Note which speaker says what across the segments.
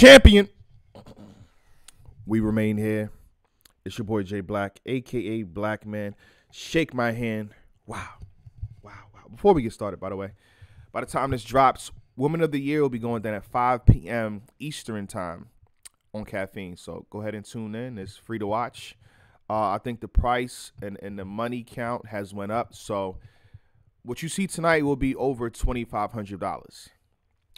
Speaker 1: champion. We remain here. It's your boy Jay Black, aka Black Man. Shake my hand. Wow. Wow. Wow. Before we get started, by the way, by the time this drops, Woman of the Year will be going down at 5 p.m. Eastern time on caffeine. So go ahead and tune in. It's free to watch. Uh, I think the price and, and the money count has went up. So what you see tonight will be over twenty five hundred dollars.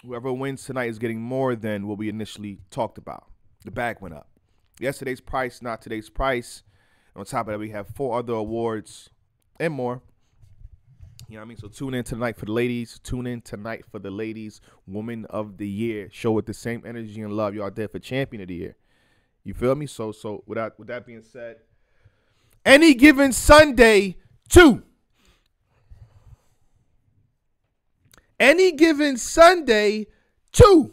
Speaker 1: Whoever wins tonight is getting more than what we initially talked about. The bag went up. Yesterday's price, not today's price. And on top of that, we have four other awards and more. You know what I mean? So tune in tonight for the ladies. Tune in tonight for the ladies Woman of the Year. Show with the same energy and love y'all did for Champion of the Year. You feel me? So so without with that being said, any given Sunday, two. Any given Sunday, two.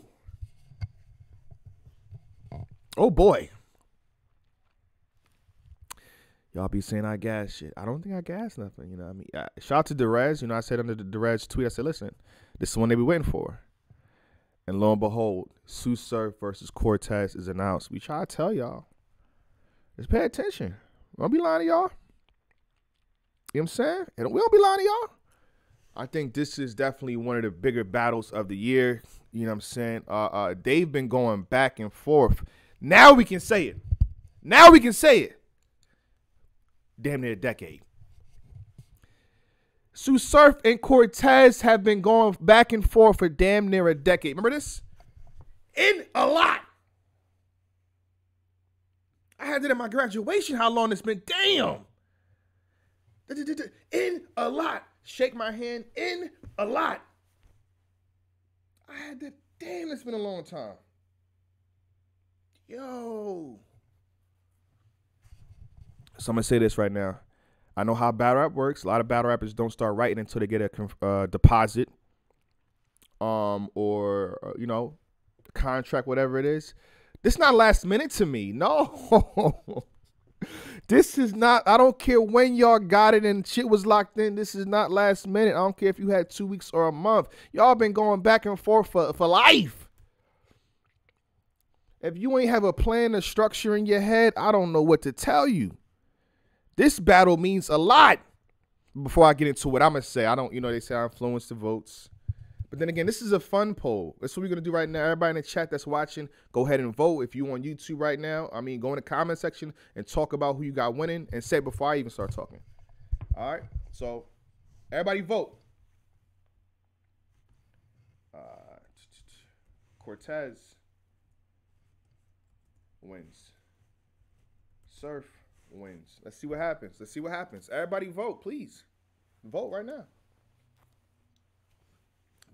Speaker 1: Oh boy. Y'all be saying I gas shit. I don't think I gas nothing. You know what I mean? Uh, shout out to Derez. You know, I said under the Derez tweet, I said, listen, this is the one they be waiting for. And lo and behold, Tsu Surf versus Cortez is announced. We try to tell y'all. Just pay attention. Don't be lying to y'all. You know what I'm saying? And we don't be lying to y'all. I think this is definitely one of the bigger battles of the year. You know what I'm saying? Uh, uh, they've been going back and forth. Now we can say it. Now we can say it. Damn near a decade. Tsu Surf and Cortez have been going back and forth for damn near a decade. Remember this? In a lot. I had it at my graduation. How long it's been? Damn. In a lot. Shake my hand. In a lot. I had to, Damn, it's been a long time. Yo. So I'm gonna say this right now. I know how battle rap works. A lot of battle rappers don't start writing until they get a uh, deposit, um, or uh, you know, contract, whatever it is. This not last minute to me. No. this is not I don't care when y'all got it and shit was locked in. This is not last minute. I don't care if you had 2 weeks or a month. Y'all been going back and forth for for life. If you ain't have a plan or structure in your head, I don't know what to tell you. This battle means a lot. Before I get into what I'm gonna say, I don't, you know, they say I influence the votes. But then again, this is a fun poll. That's what we're gonna do right now. Everybody in the chat that's watching, go ahead and vote. If you on YouTube right now, I mean, go in the comment section and talk about who you got winning, and say before I even start talking. All right. So everybody vote. Uh, Cortez wins. Surf wins. Let's see what happens. Let's see what happens. Everybody vote, please. Vote right now.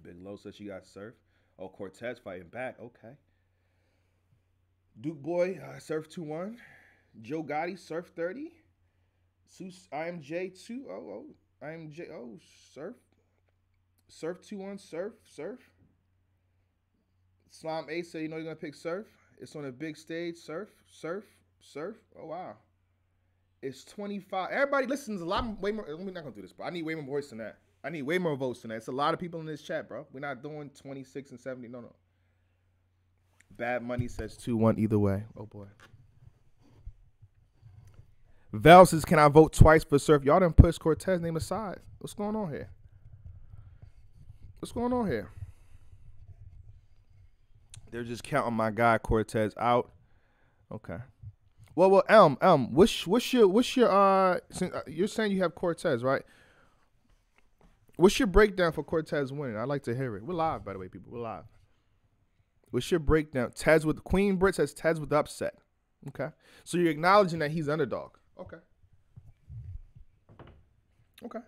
Speaker 1: Big Low says she got surf. Oh, Cortez fighting back. Okay. Duke Boy, uh, surf 2 1. Joe Gotti, surf 30. Sus, IMJ 2. Oh, oh. IMJ. Oh, surf. Surf 2 1. Surf. Surf. Slime 8 said, you know you're going to pick surf. It's on a big stage. Surf. Surf. Surf. Oh, wow. It's 25. Everybody listens a lot. Way more. We're not going to do this, but I need way more voice than that. I need way more votes than that. It's a lot of people in this chat, bro. We're not doing 26 and 70. No, no. Bad Money says 2 1 either way. Oh, boy. Val says, Can I vote twice for Surf? Y'all didn't push Cortez name aside. What's going on here? What's going on here? They're just counting my guy Cortez out. Okay. Well, well, Elm, Elm, what's what's your what's your uh? You're saying you have Cortez, right? What's your breakdown for Cortez winning? I'd like to hear it. We're live, by the way, people. We're live. What's your breakdown? Tez with Queen Brit says Tez with upset. Okay. So you're acknowledging that he's underdog. Okay. Okay.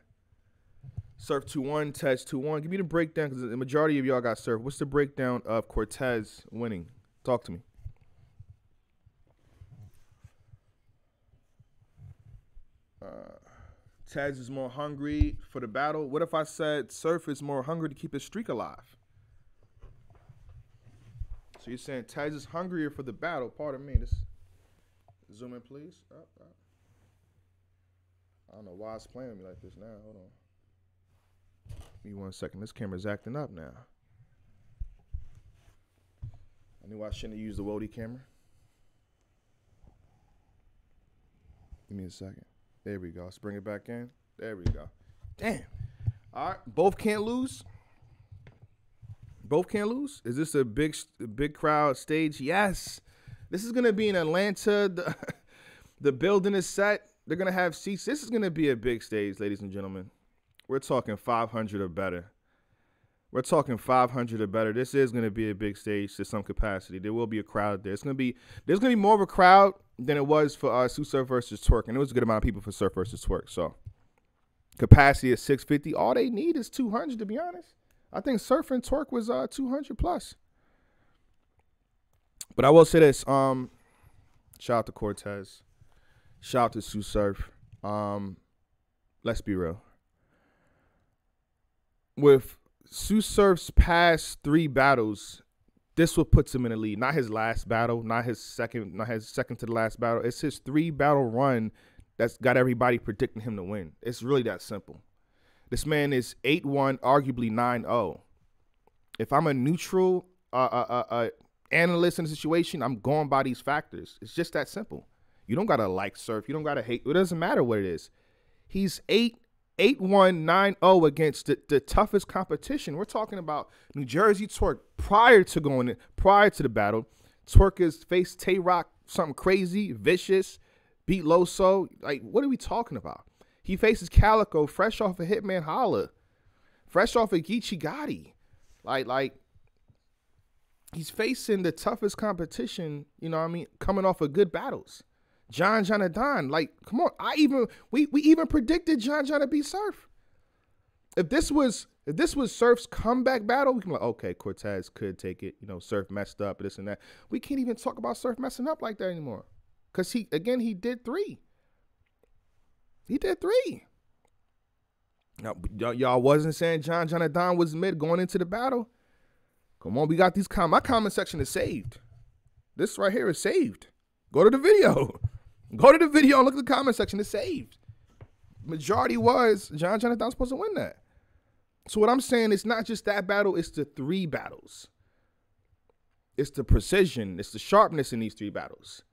Speaker 1: Surf 2 1, Tez 2 1. Give me the breakdown because the majority of y'all got Surf. What's the breakdown of Cortez winning? Talk to me. Uh, Taz is more hungry for the battle. What if I said Surf is more hungry to keep his streak alive? So you're saying Taz is hungrier for the battle. Pardon me. This zoom in, please. Up, up. I don't know why it's playing me like this now. Hold on. Give me one second. This camera's acting up now. I knew I shouldn't have used the Wody camera. Give me a second. There we go. Let's bring it back in. There we go. Damn. All right. Both can't lose. Both can't lose. Is this a big, big crowd stage? Yes. This is gonna be in Atlanta. The, the building is set. They're gonna have seats. This is gonna be a big stage, ladies and gentlemen. We're talking 500 or better. We're talking 500 or better. This is going to be a big stage to some capacity. There will be a crowd there. It's going to be there's going to be more of a crowd than it was for uh, Tsu Surf versus Twork, and it was a good amount of people for Surf versus Twork. So capacity is 650. All they need is 200 to be honest. I think Surf and Twork was uh 200 plus. But I will say this. Um, shout out to Cortez. Shout out to Tsu Surf. Um, let's be real. With Tsu Surf's past three battles, this what puts him in the lead. Not his last battle, not his second, not his second to the last battle. It's his three battle run that's got everybody predicting him to win. It's really that simple. This man is 8-1, arguably 9-0. If I'm a neutral uh, uh, uh, uh, analyst in the situation, I'm going by these factors. It's just that simple. You don't gotta like surf. You don't gotta hate. It doesn't matter what it is. He's eight 8 1 9 0 against the, the toughest competition. We're talking about New Jersey Twork prior to going in, prior to the battle. Twork has faced Tay Roc, something crazy, vicious, beat Loso. Like, what are we talking about? He faces Calico fresh off of Hitman Holla, fresh off of Geechi Gotti. Like, like, he's facing the toughest competition, you know what I mean, coming off of good battles. John Jonathan. Like, come on. I even we we even predicted John John to beat Surf. If this was if this was Surf's comeback battle, we can be like, okay, Cortez could take it. You know, Surf messed up, this and that. We can't even talk about Surf messing up like that anymore. Cause he again he did three. He did three. Now y'all wasn't saying John Jonathan was mid going into the battle. Come on, we got these com. My comment section is saved. This right here is saved. Go to the video. Go to the video and look at the comment section. It's saved. Majority was John Jonathan supposed to win that. So what I'm saying is not just that battle, it's the three battles. It's the precision, it's the sharpness in these three battles.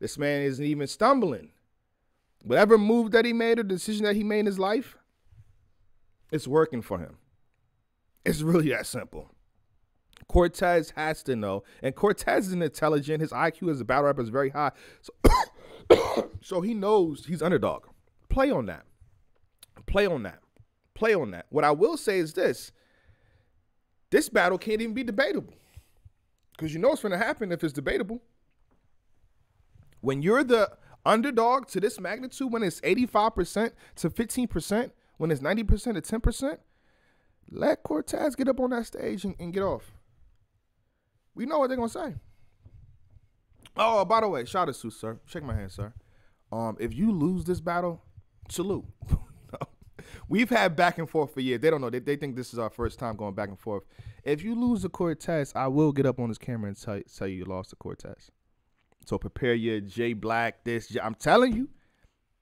Speaker 1: This man isn't even stumbling. Whatever move that he made or decision that he made in his life, it's working for him. It's really that simple. Cortez has to know, and Cortez is intelligent. His IQ as a battle rapper is very high. So so he knows he's underdog. Play on that. Play on that. Play on that. What I will say is this this battle can't even be debatable. Because you know what's going to happen if it's debatable. When you're the underdog to this magnitude, when it's 85% to 15%, when it's 90% to 10%, let Cortez get up on that stage and, and get off. We know what they're going to say. Oh, by the way, shout out to sir. Shake my hand, sir. Um, if you lose this battle, salute. We've had back and forth for years. They don't know. They, they think this is our first time going back and forth. If you lose the Cortez, I will get up on this camera and tell, tell you you lost the Cortez. So prepare your J Black. This I'm telling you,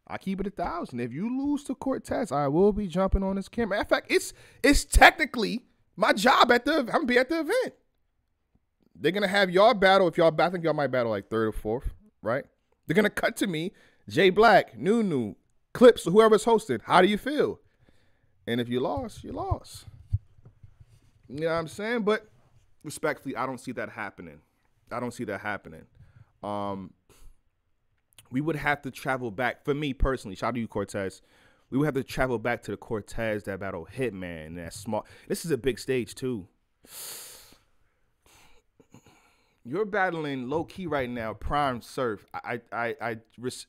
Speaker 1: I keep it a thousand. If you lose to Cortez, I will be jumping on this camera. In fact, it's it's technically my job at the I'm gonna be at the event. They're gonna have y'all battle. If y'all, I think y'all might battle like third or fourth, right? They're gonna cut to me, Jay Black, Nunu, Clips, whoever's hosted. How do you feel? And if you lost, you lost. You know what I'm saying? But respectfully, I don't see that happening. I don't see that happening. Um, we would have to travel back. For me personally, shout out to you, Cortez. We would have to travel back to the Cortez that battle Hitman. That small. This is a big stage too you're battling low key right now, prime surf. I, I, I,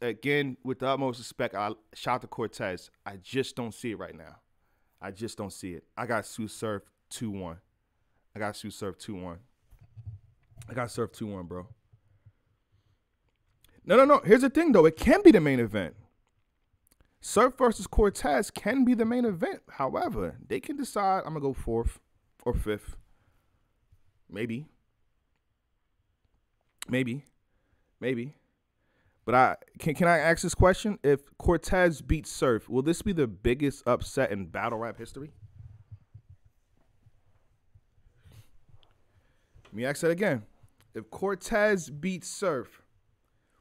Speaker 1: again with the utmost respect, I shout to Cortez. I just don't see it right now. I just don't see it. I got Tsu Surf two one. I got Tsu Surf two one. I got Surf two one, bro. No, no, no. Here's the thing though. It can be the main event. Surf versus Cortez can be the main event. However, they can decide I'm gonna go fourth or fifth. Maybe. Maybe, maybe. But I can can I ask this question? If Cortez beats Surf, will this be the biggest upset in battle rap history? Let me ask that again. if Cortez beats Surf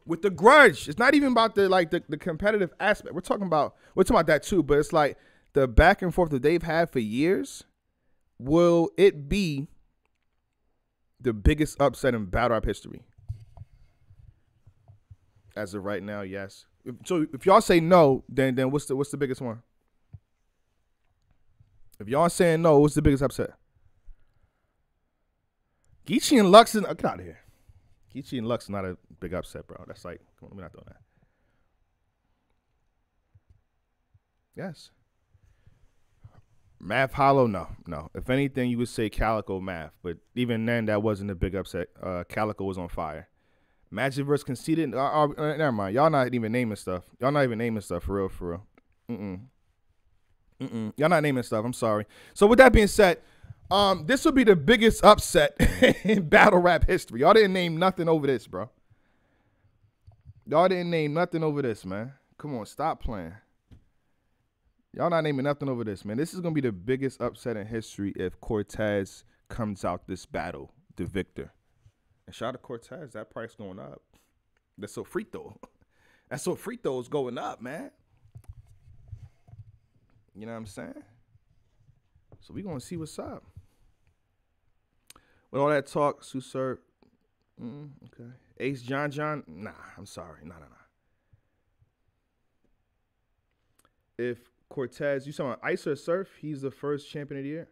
Speaker 1: with the grudge, it's not even about the like the, the competitive aspect. We're talking about we're talking about that too, but it's like the back and forth that they've had for years. Will it be the biggest upset in battle rap history? As of right now, yes. So if y'all say no, then then what's the what's the biggest one? If y'all saying no, what's the biggest upset? Geechi and Lux is get out of here. Geechi and Lux not a big upset, bro. That's like, come on, we're not doing that. Yes. Math Hoffa, no, no. If anything, you would say Calico Math, but even then, that wasn't a big upset. Uh, Calico was on fire. Magic versus Conceited. Uh, uh, uh, never mind. Y'all not even naming stuff. Y'all not even naming stuff for real, for real. Mm-mm. Mm-mm. Y'all not naming stuff. I'm sorry. So with that being said, um, this will be the biggest upset in battle rap history. Y'all didn't name nothing over this, bro. Y'all didn't name nothing over this, man. Come on, stop playing. Y'all not naming nothing over this, man. This is gonna be the biggest upset in history if Cortez comes out this battle the victor. And shout out to Cortez, that price going up. That's so free throw. That's so free throws going up, man. You know what I'm saying? So we gonna see what's up. With all that talk, Tsu Surf, mm, okay. Ace John John, nah, I'm sorry, nah, nah, nah. If Cortez, you saw Ice or Surf, he's the first champion of the year.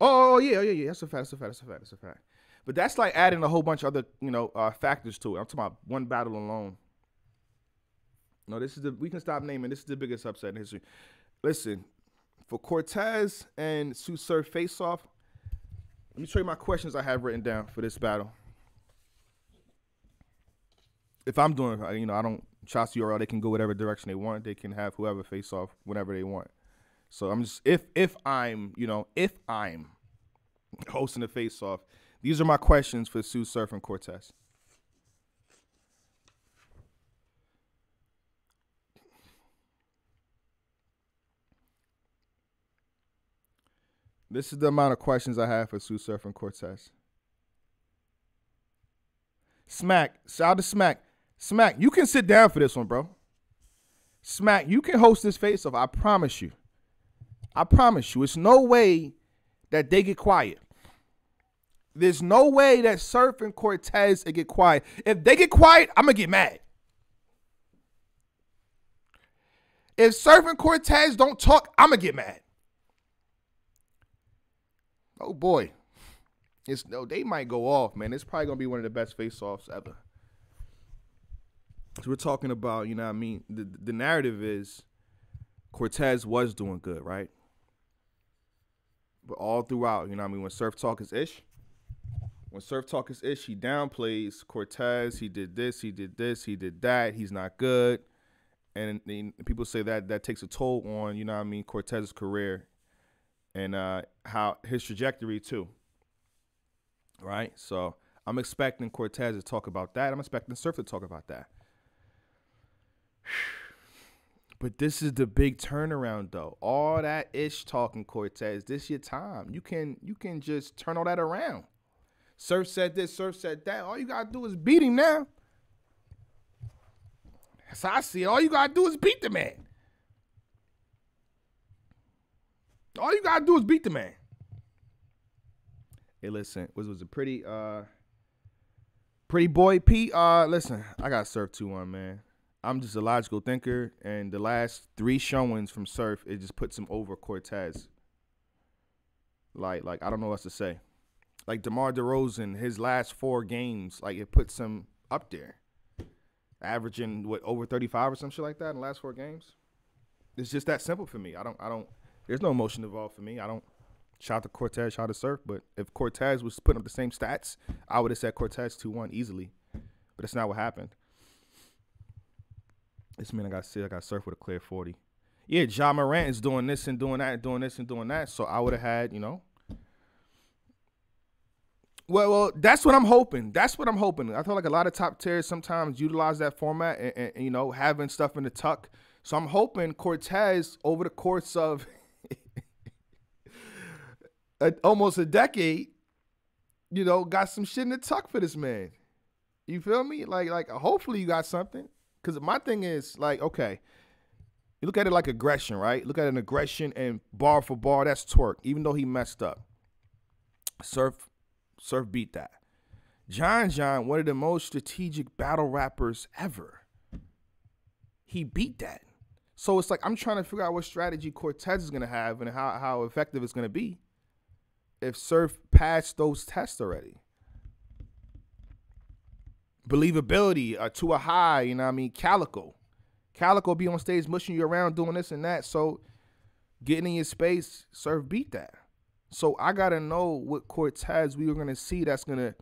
Speaker 1: Oh, oh yeah, yeah, yeah. That's a fact. That's a fact. That's a fact. That's a fact. But that's like adding a whole bunch of other, you know, uh, factors to it. I'm talking about one battle alone. No, this is the we can stop naming. This is the biggest upset in history. Listen, for Cortez and Tsu Surf face off, let me show you my questions I have written down for this battle. If I'm doing, you know, I don't trust URL. They can go whatever direction they want. They can have whoever face off whenever they want. So I'm just if if I'm, you know, if I'm hosting the face off, these are my questions for Tsu Surf and Cortez. This is the amount of questions I have for Tsu Surf and Cortez. Smack, shout out to Smack. Smack, you can sit down for this one, bro. Smack, you can host this face off. I promise you. I promise you. It's no way that they get quiet. There's no way that Surf and Cortez get quiet. If they get quiet, I'm gonna get mad. If Surf and Cortez don't talk, I'm gonna get mad. Oh boy. It's no, they might go off, man. It's probably gonna be one of the best face-offs ever. So we're talking about, you know what I mean? The the narrative is Cortez was doing good, right? But all throughout, you know what I mean, when Surf Talk is ish, when Surf Talk is ish, he downplays Cortez, he did this, he did this, he did that, he's not good. And, and people say that that takes a toll on, you know what I mean, Cortez's career and uh, how his trajectory too. Right, so I'm expecting Cortez to talk about that. I'm expecting Surf to talk about that. But this is the big turnaround though. All that ish talking Cortez, this your time. You can you can just turn all that around. Surf said this, Surf said that. All you gotta do is beat him now. That's how I see it. All you gotta do is beat the man. All you gotta do is beat the man. Hey, listen, was was a pretty uh pretty boy Pete. Uh listen, I got Surf 2-1, man. I'm just a logical thinker, and the last three showings from Surf, it just puts him over Cortez. Like, like I don't know what else to say. Like DeMar DeRozan, his last four games, like it puts him up there, averaging what over 35 or some shit like that in the last four games. It's just that simple for me. I don't, I don't there's no emotion involved for me. I don't shout to Cortez, shout to Surf, but if Cortez was putting up the same stats, I would have said Cortez 2 1 easily. But that's not what happened. This man I got see I got Surf with a clear 40. Yeah, Ja Morant is doing this and doing that and doing this and doing that. So I would have had, you know. Well, well, that's what I'm hoping. That's what I'm hoping. I feel like a lot of top tiers sometimes utilize that format and, and, and you know having stuff in the tuck. So I'm hoping Cortez over the course of a, almost a decade, you know, got some shit in the tuck for this man. You feel me? Like, like hopefully you got something. Cause my thing is like, okay, you look at it like aggression, right? Look at an aggression and bar for bar, that's Twork, even though he messed up. Surf, Surf beat that. John John, one of the most strategic battle rappers ever. He beat that. So it's like I'm trying to figure out what strategy Cortez is gonna have and how, how effective it's gonna be if Surf passed those tests already. Believability uh, to a high, you know what I mean? Calico. Calico be on stage mushing you around doing this and that. So getting in your space, Surf beat that. So I gotta know what Cortez we are gonna see that's gonna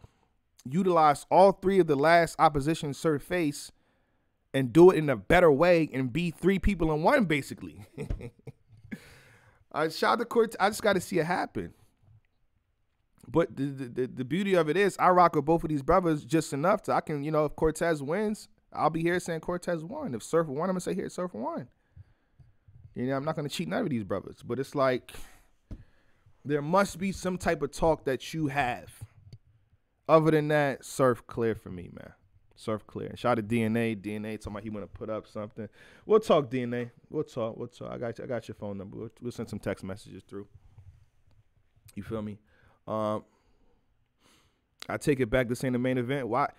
Speaker 1: utilize all three of the last opposition Surf face and do it in a better way and be three people in one, basically. I shout the court. I just got to see it happen. But the, the the beauty of it is, I rock with both of these brothers just enough to I can you know if Cortez wins, I'll be here saying Cortez won. If Surf won, I'm gonna say here Surf won. You know, I'm not gonna cheat none of these brothers. But it's like there must be some type of talk that you have. Other than that, Surf clear for me, man. Surf clear. Shout out to DNA. DNA talking about he want to put up something. We'll talk DNA. We'll talk. We'll talk. I got. I got your phone number. We'll, we'll send some text messages through. You feel me? Um, I take it back. This ain't the main event. Why?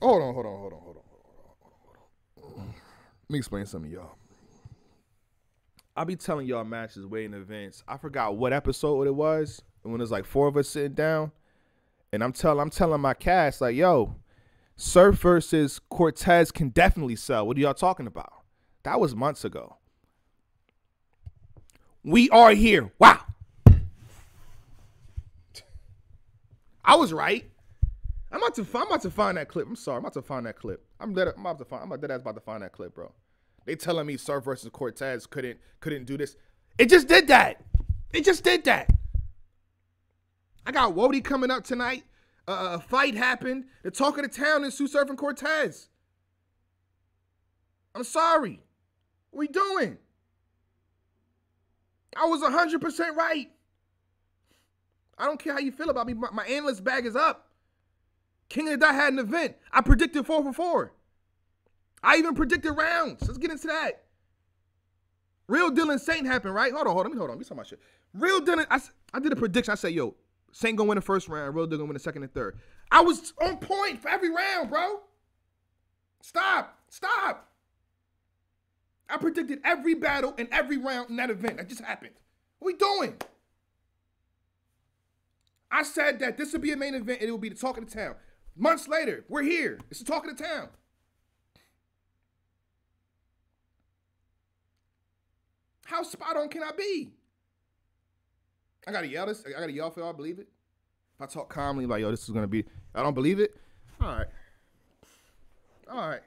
Speaker 1: Hold on. Hold on. Hold on. Hold on. Hold on. Hold on. Let me explain something y'all. I'll be telling y'all matches way in advance. I forgot what episode it was And when there's like four of us sitting down, and I'm telling I'm telling my cast like, yo, Surf versus Cortez can definitely sell. What are y'all talking about? That was months ago. We are here. Wow. I was right. I'm about to I'm about to find that clip. I'm sorry. I'm about to find that clip. I'm dead. I'm about to find. I'm dead ass about to find that clip, bro. They telling me Surf versus Cortez couldn't couldn't do this. It just did that. It just did that. I got Wody coming up tonight a fight happened. The talk of the town is Tsu Surf and Cortez. I'm sorry. What we doing? I was 100% right. I don't care how you feel about me. My, my analyst bag is up. King of the Dot had an event. I predicted 4 for 4. I even predicted rounds. Let's get into that. Real Dylan Saint happened, right? Hold on, hold on. Let me hold on. Let me talk my shit. Real Dylan, I, I did a prediction. I said, yo, Saint gonna win the first round. Real Dylan gonna win the second and third. I was on point for every round, bro. Stop. Stop. I predicted every battle and every round in that event. That just happened. What we doing? I said that this would be a main event and it would be the talk of the town. Months later, we're here. It's the talk of the town. How spot on can I be? I gotta yell this. I gotta yell for y'all. Believe it. If I talk calmly, like yo, this is gonna be. I don't believe it. All right. All right.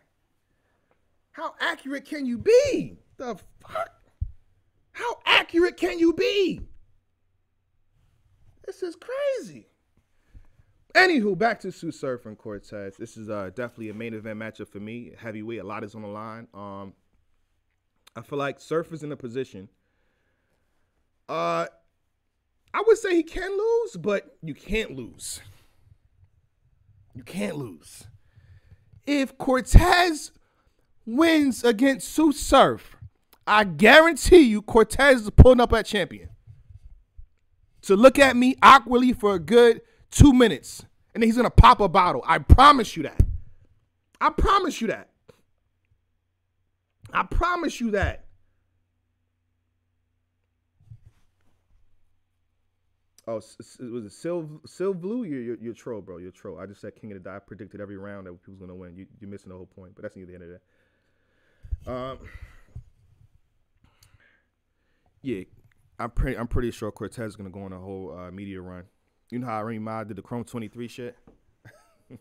Speaker 1: How accurate can you be? The fuck? How accurate can you be? This is crazy. Anywho, back to Tsu Surf and Cortez. This is uh, definitely a main event matchup for me. Heavyweight, a lot is on the line. Um, I feel like Surf is in a position. Uh, I would say he can lose, but you can't lose. You can't lose. If Cortez wins against Tsu Surf, I guarantee you Cortez is pulling up at champion. To look at me awkwardly for a good two minutes. And then he's gonna pop a bottle. I promise you that. I promise you that. I promise you that. Oh, it was Silv Silv Blue. You're, you're, troll, bro. You're troll. I just said King of the Dot. I predicted every round that he was gonna win. You, you're missing the whole point, but that's neither the end of that. Um, yeah, I'm pretty. I'm pretty sure Cortez is gonna go on a whole uh, media run. You know how Remy Ma did the Chrome 23 shit.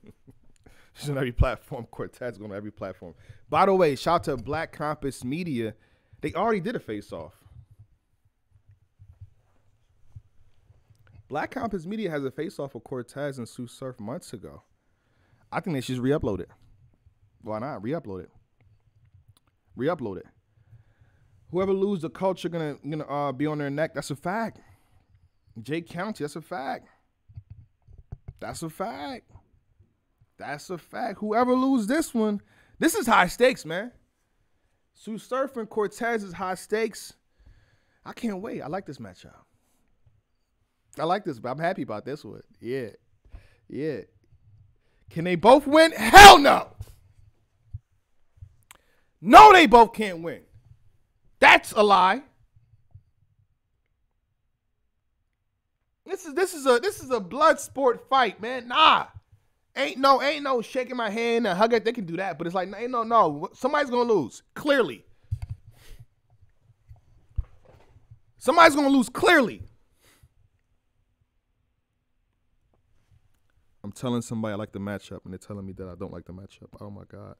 Speaker 1: She's on every platform. Cortez going on every platform. By the way, shout out to Black Compass Media. They already did a face off. Black Compass Media has a face off of Cortez and Tsu Surf months ago. I think they should re-upload it. Why not? Re-upload it. Re-upload it. Whoever lose the culture gonna gonna uh, be on their neck. That's a fact. Jay County, that's a fact. That's a fact. That's a fact. Whoever lose this one, this is high stakes, man. Tsu Surf and Cortez is high stakes. I can't wait. I like this matchup. I like this, but I'm happy about this one. Yeah. Yeah. Can they both win? Hell no. No, they both can't win. That's a lie. This is this is a this is a blood sport fight, man. Nah. Ain't no, ain't no shaking my hand and hugging. They can do that, but it's like, ain't no, no. Somebody's gonna lose. Clearly. Somebody's gonna lose clearly. I'm telling somebody I like the matchup, and they're telling me that I don't like the matchup. Oh my god.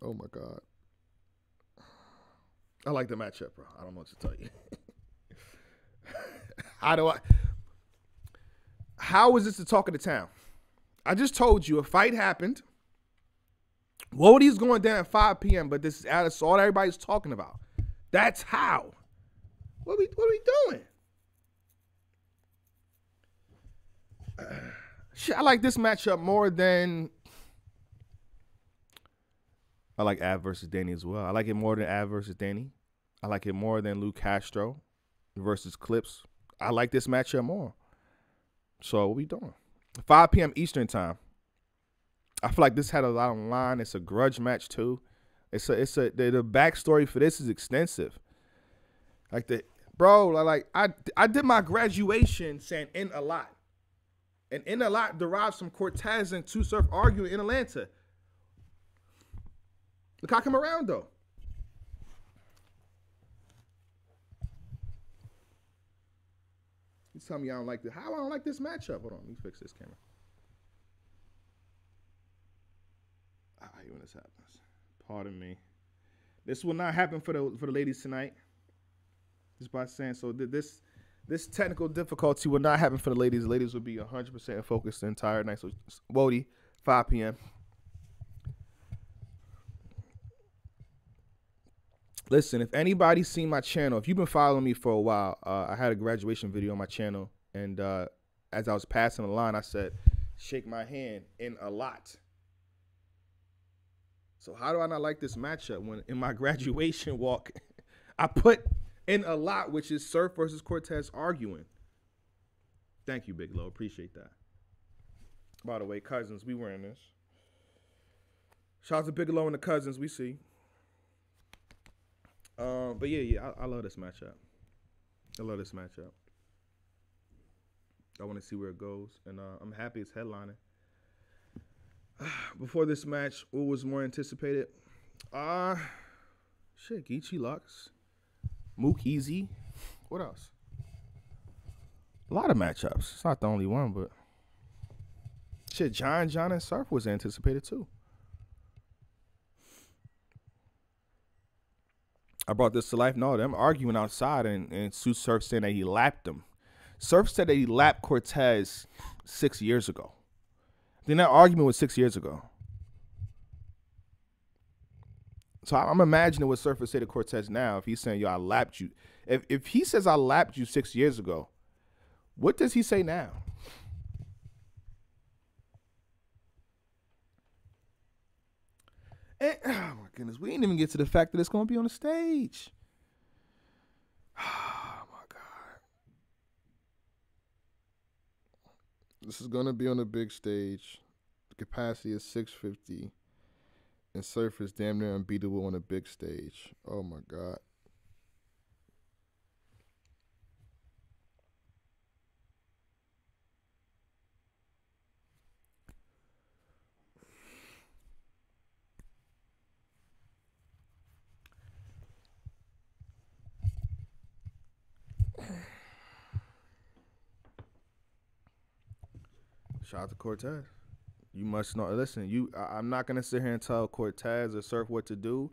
Speaker 1: Oh my god. I like the matchup, bro. I don't know what to tell you. How do I? How is this the talk of the town? I just told you a fight happened. Wodey's going down at 5 p.m., but this is that's all everybody's talking about. That's how. What are we what are we doing? shit, I like this matchup more than I like Av versus Danny as well. I like it more than Av versus Danny. I like it more than Lu Castro versus Clips. I like this matchup more. So what we doing? 5 p.m. Eastern time. I feel like this had a lot on line. It's a grudge match too. It's a it's a the, the backstory for this is extensive. Like the bro, like I I did my graduation saying in a lot. And in a lot derives from Cortez and Tsu Surf arguing in Atlanta. Look how I come around though. Tell me I don't like this. How I don't like this matchup? Hold on, let me fix this camera. I hate when this happens. Pardon me. This will not happen for the for the ladies tonight. Just by saying so. This this technical difficulty will not happen for the ladies. The ladies will be 100% focused the entire night. So, Wody, 5 p.m. Listen, if anybody's seen my channel, if you've been following me for a while, uh, I had a graduation video on my channel, and uh, as I was passing the line, I said, "Shake my hand in a lot." So how do I not like this matchup when in my graduation walk, I put in a lot, which is Surf versus Cortez arguing. Thank you, Big Low. Appreciate that. By the way, cousins, we wearing this. Shout out to Big Low and the cousins. We see. Um, but yeah, yeah, I, I love this matchup. I love this matchup. I want to see where it goes, and uh, I'm happy it's headlining. Before this match, what was more anticipated? Uh shit, Geechi Lux, Mook Easy. What else? A lot of matchups. It's not the only one, but shit, John, John, and Surf was anticipated too. I brought this to life. No, them arguing outside and, and Tsu Surf saying that he lapped him. Surf said that he lapped Cortez six years ago. Then that argument was six years ago. So I'm imagining what Surfer say to Cortez now if he's saying, yo, I lapped you. If, if he says I lapped you six years ago, what does he say now? And, oh my goodness, we didn't even get to the fact that it's going to be on the stage. Oh my God. This is going to be on a big stage. The capacity is 650. And Surf is damn near unbeatable on a big stage. Oh my God. Shout out to Cortez. You must not listen. You, I, am not gonna sit here and tell Cortez or Surf what to do.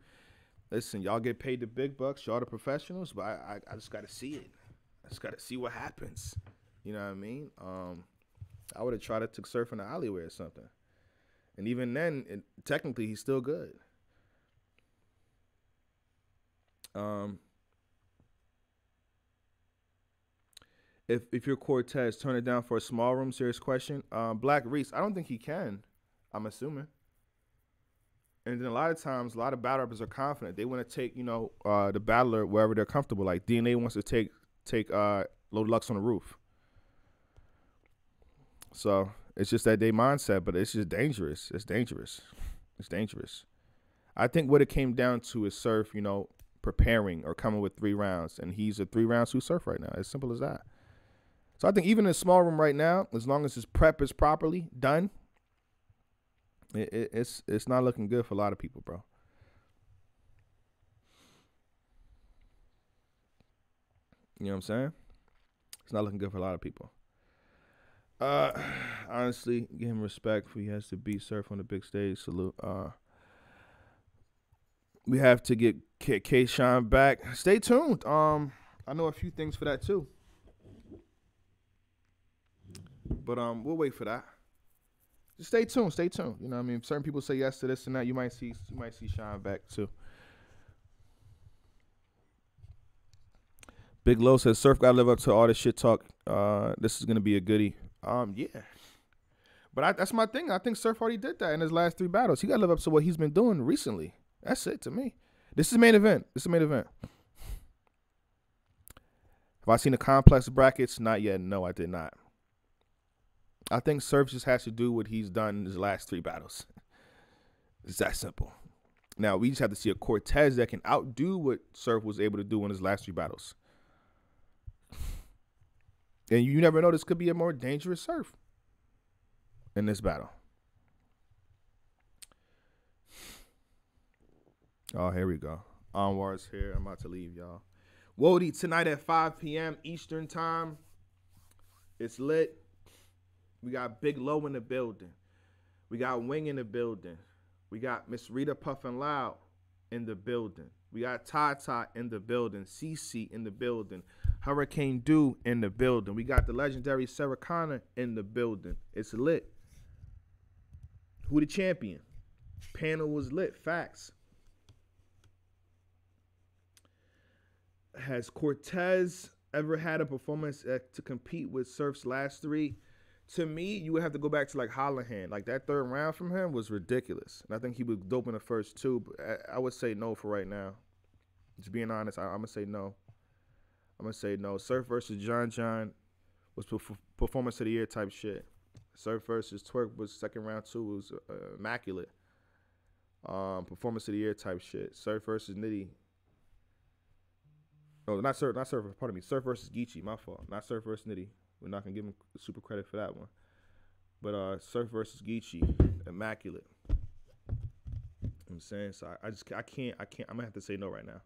Speaker 1: Listen, y'all get paid the big bucks. Y'all the professionals, but I, I, I just gotta see it. I just gotta see what happens. You know what I mean? Um, I would have tried to took Surf in the alleyway or something. And even then, it, technically, he's still good. Um, if if you're Cortez, turn it down for a small room. Serious question. Um, Black Reese, I don't think he can. I'm assuming. And then a lot of times, a lot of battle rappers are confident. They want to take, you know, uh, the battler wherever they're comfortable. Like DNA wants to take take uh, Loaded Lux on the roof. So it's just that day mindset, but it's just dangerous. It's dangerous. It's dangerous. I think what it came down to is Surf, you know, preparing or coming with three rounds, and he's a three rounds who Surf right now. As simple as that. So I think even in a small room right now, as long as his prep is properly done, it, it, it's it's not looking good for a lot of people, bro. You know what I'm saying? It's not looking good for a lot of people. Uh, honestly, give him respect for he has to beat Surf on the big stage. Salute. Uh, we have to get K, K Shine back. Stay tuned. Um, I know a few things for that too. But um, we'll wait for that. Just stay tuned. Stay tuned. You know, what I mean, certain people say yes to this and that. You might see, you might see Shine back too. Big Low says Surf got to live up to all this shit talk. Uh, this is gonna be a goodie. Um, yeah. But I, that's my thing. I think Surf already did that in his last three battles. He got to live up to what he's been doing recently. That's it to me. This is main event. This is main event. Have I seen the complex brackets? Not yet. No, I did not. I think Surf just has to do what he's done in his last three battles. It's that simple. Now we just have to see a Cortez that can outdo what Surf was able to do in his last three battles. And you never know, this could be a more dangerous Surf in this battle. Oh, here we go. Anwar's here. I'm about to leave, y'all. Wody tonight at 5 p.m. Eastern time. It's lit. We got Big Low in the building. We got Wing in the building. We got Miss Rita Puffin Loud in the building. We got Tata in the building. CC in the building. Hurricane Dew in the building. We got the legendary Sarah Connor in the building. It's lit. Who the champion? Panel was lit. Facts. Has Cortez ever had a performance to compete with Surf's last three? To me, you would have to go back to like Hollihan. Like that third round from him was ridiculous. And I think he was dope in the first two, but I, I would say no for right now. Just being honest, I, am gonna say no. I'm gonna say no. Surf versus John John was performance of the year type shit. Surf versus Twork was second round two. Was uh, immaculate. Um, performance of the year type shit. Surf versus Nitty. Oh, not Surf, not Surf. Pardon me. Surf versus Geechi. My fault. Not Surf versus Nitty. We're not gonna give him super credit for that one. But uh, Surf versus Geechi, immaculate. I'm saying so. I, I just I can't I can't. I'm gonna have to say no right now.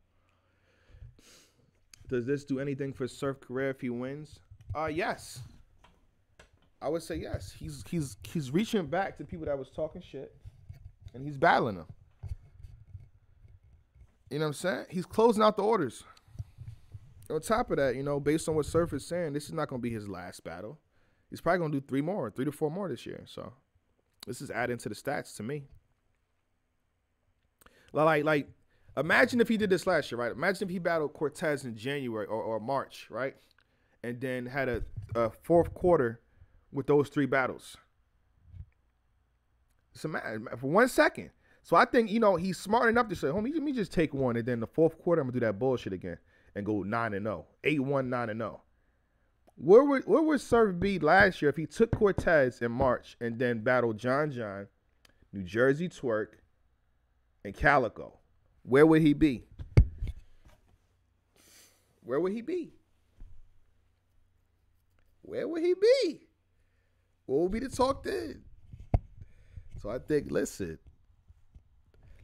Speaker 1: Does this do anything for Surf career if he wins? Uh yes. I would say yes. He's he's he's reaching back to people that was talking shit, and he's battling them. You know what I'm saying? He's closing out the orders on top of that, you know, based on what Surf is saying, this is not going to be his last battle. He's probably going to do three more, three to four more this year. So this is adding to the stats to me. Like, like, imagine if he did this last year, right? Imagine if he battled Cortez in January or, or March, right? And then had a, a fourth quarter with those three battles. So for one second. So I think, you know, he's smart enough to say, homie, let me just take one. And then the fourth quarter, I'm going to do that bullshit again and go 9 and 0. 8 1 9 and 0. Where would where would Surf be last year if he took Cortez in March and then battled John John, New Jersey Twork, and Calico? Where would he be? Where would he be? Where would he be? What would be the talk then? So I think, listen,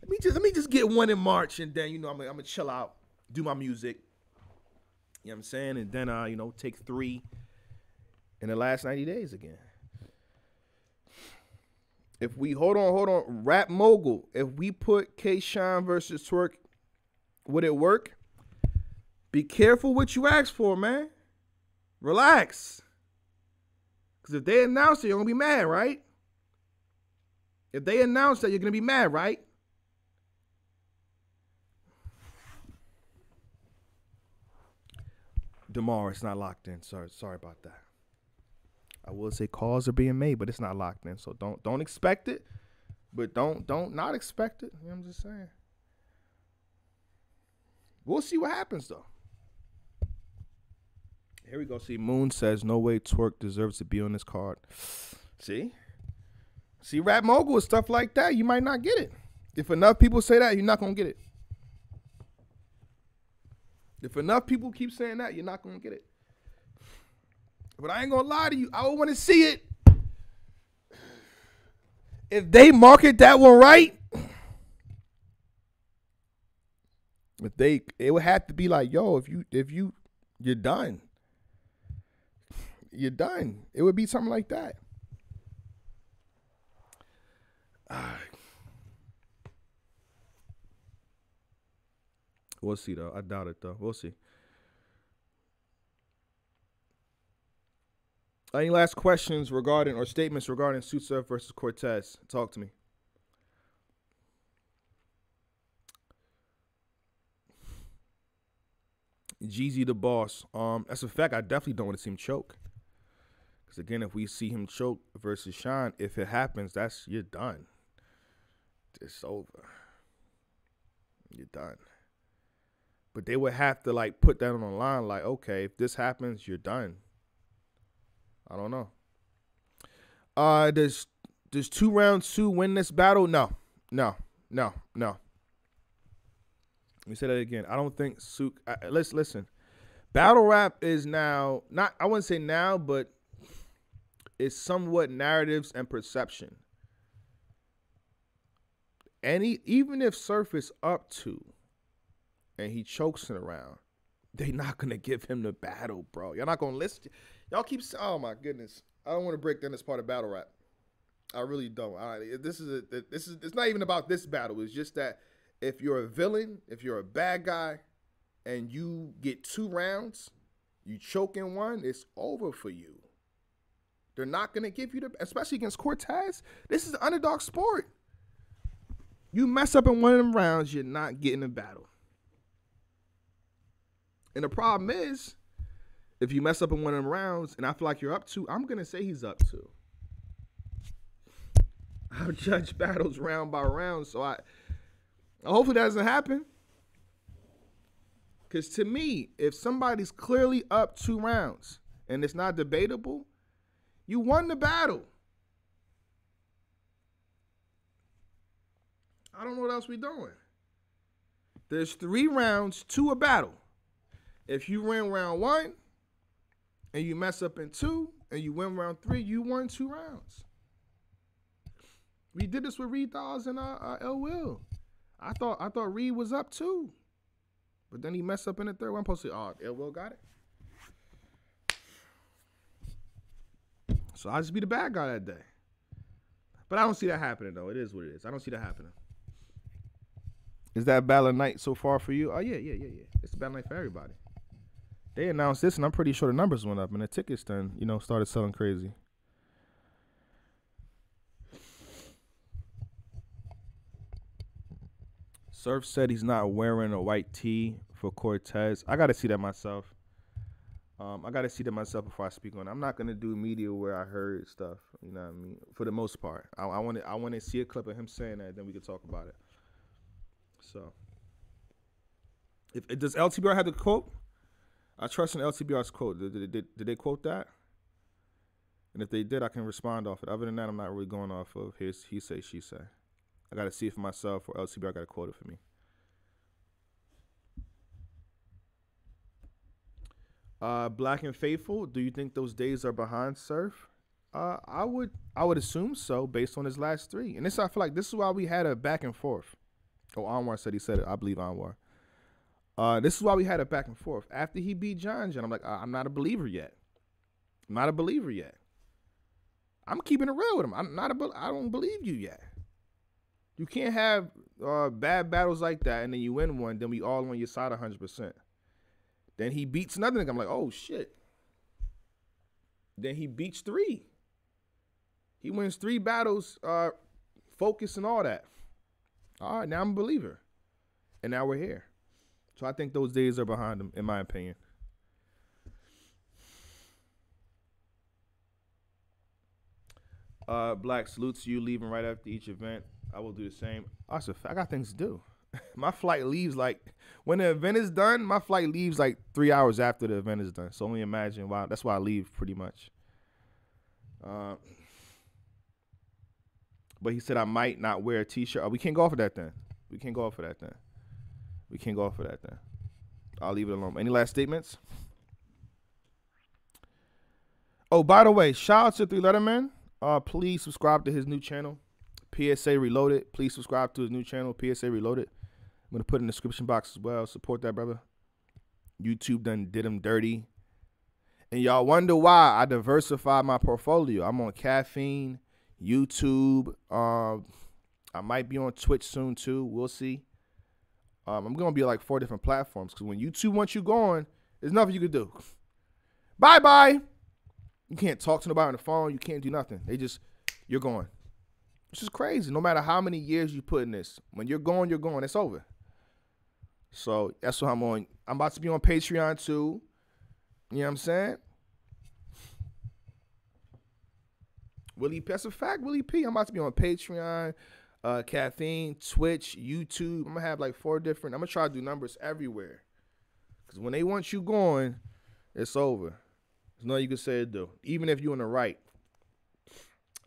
Speaker 1: let me just let me just get one in March, and then you know I'm gonna, I'm gonna chill out, do my music, you know what I'm saying? And then uh, you know, take three in the last 90 days again. If we hold on, hold on, rap mogul. If we put K Shine versus Twork, would it work? Be careful what you ask for, man. Relax. Because if they announce it, you're gonna be mad, right? If they announce that, you're gonna be mad, right? Demar, it's not locked in. Sorry, sorry about that. I will say calls are being made, but it's not locked in. So don't don't expect it, but don't don't not expect it. You know I'm just saying. We'll see what happens though. Here we go. See, Moon says no way Twork deserves to be on this card. See, see, rap mogul and stuff like that. You might not get it. If enough people say that, you're not gonna get it. If enough people keep saying that, you're not gonna get it. But I ain't gonna lie to you. I would want to see it. If they market that one right, if they, it would have to be like, yo, if you, if you, you're done. You're done. It would be something like that. Ah, We'll see though. I doubt it though. We'll see. Any last questions regarding or statements regarding Surf versus Cortez? Talk to me. Jeezy the boss. Um, that's a fact. I definitely don't want to see him choke. Because again, if we see him choke versus Sean, if it happens, that's you're done. It's over. You're done. But they would have to like put that on the line, like, okay, if this happens, you're done. I don't know. Uh, does does two rounds two win this battle? No, no, no, no. Let me say that again. I don't think Suk. Let's listen. Battle rap is now not. I wouldn't say now, but it's somewhat narratives and perception. Any even if Surface up to, and he chokes it around, they not gonna give him the battle, bro. Y'all not gonna listen. Y'all keep. saying, Oh my goodness. I don't want to break down this part of battle rap. I really don't. I, this is a, this is. It's not even about this battle. It's just that if you're a villain, if you're a bad guy, and you get two rounds, you choke in one, it's over for you. They're not gonna give you the, especially against Cortez. This is an underdog sport. You mess up in one of them rounds, you're not getting a battle. And the problem is, if you mess up in one of them rounds and I feel like you're up to, I'm gonna say he's up to. I'll judge battles round by round, so I hopefully that doesn't happen. Cause to me, if somebody's clearly up two rounds and it's not debatable, you won the battle. I don't know what else we're doing. There's three rounds to a battle. If you win round one, and you mess up in two and you win round three, you won two rounds. We did this with Reed Dollaz and uh, uh, Ill Will. I thought I thought Reed was up too, but then he messed up in the third one. Posted, oh, Ill Will got it. So I just be the bad guy that day. But I don't see that happening though. It is what it is. I don't see that happening. Is that battle night so far for you? Oh yeah, yeah, yeah, yeah. It's a battle night for everybody they announced this, and I'm pretty sure the numbers went up, and the tickets then, you know, started selling crazy. Surf said he's not wearing a white tee for Cortez. I got to see that myself. Um, I got to see that myself before I speak on it. I'm not gonna do media where I heard stuff. You know what I mean? For the most part, I want to I want to see a clip of him saying that, then we can talk about it. So, if it does LTBR have the quote? I trust in LTBR's quote. Did, did, did, did, they quote that? And if they did, I can respond off it. Other than that, I'm not really going off of his he say, she say. I got to see it for myself, or LTBR got to quote it for me. Uh, Black and Faithful, do you think those days are behind Surf? Uh, I would I would assume so based on his last three. And this I feel like this is why we had a back and forth. Oh, Anwar said he said it. I believe Anwar. Uh, this is why we had it back and forth. After he beat John John, I'm like, I'm not a believer yet. I'm not a believer yet. I'm keeping it real with him. I'm not a. I don't believe you yet. You can't have uh, bad battles like that, and then you win one. Then we all on your side 100. percent Then he beats another nigga. I'm like, oh shit. Then he beats three. He wins three battles, uh, focus and all that. All right, now I'm a believer, and now we're here. So I think those days are behind him, in my opinion. Uh, Black salutes you leaving right after each event. I will do the same. Also, I got things to do. my flight leaves like when the event is done. My flight leaves like three hours after the event is done. So only imagine why. That's why I leave pretty much. Uh, but he said I might not wear a t-shirt. Oh, we can't go off of that then. We can't go off of that then. We can't go off of that then. I'll leave it alone. Any last statements? Oh, by the way, shout out to Three Letterman. Uh, please subscribe to his new channel, PSA Reloaded. Please subscribe to his new channel, PSA Reloaded. I'm gonna put in the description box as well. Support that brother. YouTube done did him dirty. And y'all wonder why I diversified my portfolio. I'm on caffeine, YouTube. Um, I might be on Twitch soon too. We'll see. Um, I'm gonna be like four different platforms because when YouTube wants you going, there's nothing you can do. Bye bye. You can't talk to nobody on the phone. You can't do nothing. They just you're going. Which is crazy. No matter how many years you put in this, when you're going, you're going. It's over. So that's what I'm on. I'm about to be on Patreon too. You know what I'm saying? Willie P. That's a fact, Willie P. I'm about to be on Patreon, uh, Caffeine, Twitch, YouTube. I'm gonna have like four different. I'm gonna try to do numbers everywhere. Cause when they want you going, it's over. There's nothing you can say to do. Even if you're in the right.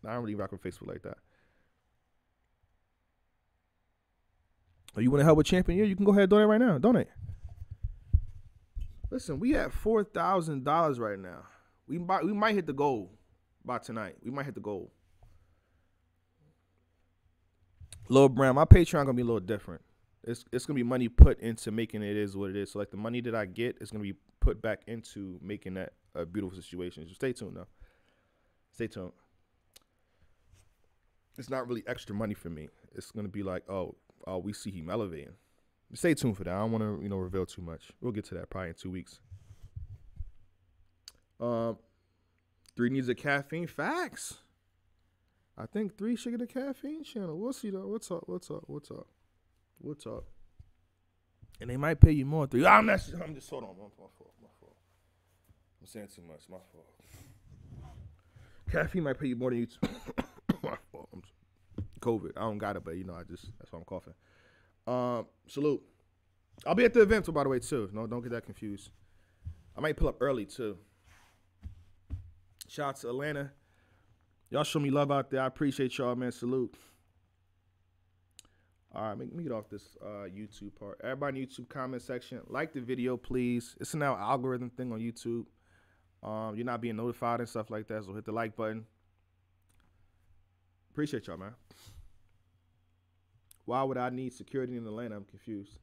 Speaker 1: I don't really rock with Facebook like that. Oh, you want to help with Champion Year? You can go ahead and donate right now. Donate. Listen, we at four thousand dollars right now. We might we might hit the goal by tonight. We might hit the goal. Lil Brown, my Patreon gonna be a little different. It's it's gonna be money put into making it is what it is. So like the money that I get is gonna be put back into making that a beautiful situation. So stay tuned though. Stay tuned. It's not really extra money for me. It's gonna be like, oh, oh, we see him elevating. Stay tuned for that. I don't want to, you know, reveal too much. We'll get to that probably in two weeks. Um, three needs a caffeine. Facts. I think three should get a caffeine channel. We'll see though. What's up? What's up? What's up? What's up? And they might pay you more. Three. I'm not. I'm just hold on. My, fault. My fault. I'm saying too much. My fault. Caffeine might pay you more than you. T- my fault. I'm COVID. I don't got it, but you know, I just that's why I'm coughing. Um, salute. I'll be at the event too, by the way, too. No, don't get that confused. I might pull up early too. Shout out to Atlanta. Y'all show me love out there. I appreciate y'all, man. Salute. All right, let me get off this uh, YouTube part. Everybody in YouTube comment section, like the video, please. It's an algorithm thing on YouTube. Um, you're not being notified and stuff like that, so hit the like button. Appreciate y'all, man. Why would I need security in Atlanta? I'm confused.